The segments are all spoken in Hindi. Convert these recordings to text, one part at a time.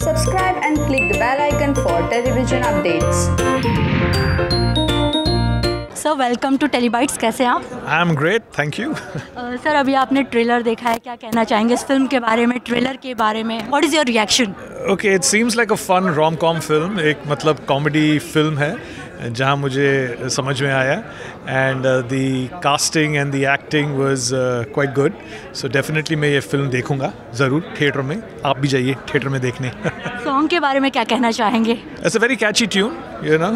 Subscribe and click the bell icon for television updates. Sir welcome to Tellybytes कैसे हैं आप? I am great thank you sir अभी आपने ट्रेलर देखा है क्या कहना चाहेंगे इस फ़िल्म के बारे में ट्रेलर के बारे में? What is your reaction okay it seems like a fun rom com film एक मतलब कॉमेडी फ़िल्म है। जहाँ मुझे समझ में आया। And the casting and the acting was quite good so definitely मैं ये फ़िल्म देखूँगा ज़रूर थिएटर में। आप भी जाइए थिएटर में देखने। सॉन्ग के बारे में क्या कहना चाहेंगे? It's a very catchy tune you know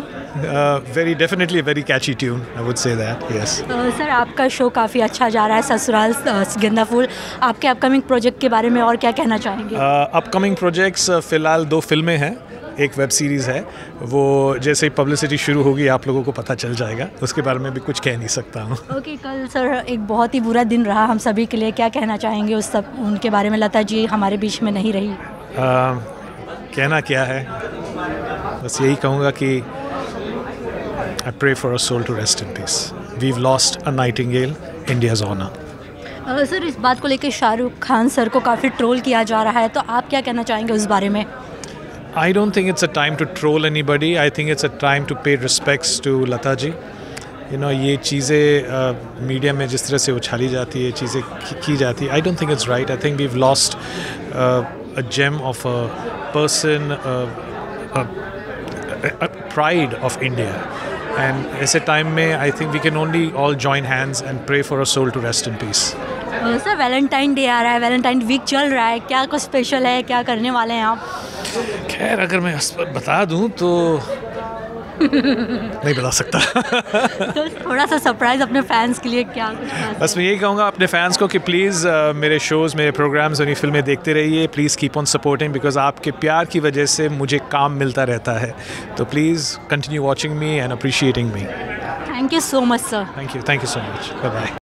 very definitely very catchy tune I would say that yes sir आपका शो काफ़ी अच्छा जा रहा है ससुराल गेंदा फूल। आपके अपकमिंग प्रोजेक्ट के बारे में और क्या कहना चाहेंगे? अपकमिंग प्रोजेक्ट्स फ़िलहाल दो फ़िल्में हैं। एक वेब सीरीज़ है। वो जैसे ही पब्लिसिटी शुरू होगी आप लोगों को पता चल जाएगा। उसके बारे में भी कुछ कह नहीं सकता हूँ। ओके okay, कल सर एक बहुत ही बुरा दिन रहा हम सभी के लिए। क्या कहना चाहेंगे उस सब उनके बारे में? लता जी हमारे बीच में नहीं रही। आ, कहना क्या है? बस यही कहूँगा कि I pray for a soul to rest in peace we lost a nightingale India's honour sir इस बात को लेकर शाहरुख खान सर को काफ़ी ट्रोल किया जा रहा है। तो आप क्या कहना चाहेंगे उस बारे में? I don't think it's a time to troll anybody. I think it's a time to pay respects to Lata ji. You know, ये चीज़ें मीडिया में जिस तरह से उछाली जाती है चीज़ें की, की जाती है I don't think it's right I think we've lost a gem of a person pride of India and ऐसे टाइम में I think we can only all join hands and pray for a soul to rest in peace uh, sir Valentine day आ रहा है वैलेंटाइन वीक चल रहा है क्या कुछ स्पेशल है क्या करने वाले हैं आप खैर अगर मैं बता दूँ तो नहीं बता सकता। तो थोड़ा सा सरप्राइज़ अपने फैंस के लिए क्या बस मैं यही कहूँगा अपने फैंस को कि प्लीज़ uh, मेरे शोज़ मेरे प्रोग्राम्स और फ़िल्में देखते रहिए। Please keep on supporting because आपके प्यार की वजह से मुझे काम मिलता रहता है। तो please continue watching me and appreciating me thank you so much sir thank you thank you so much bye bye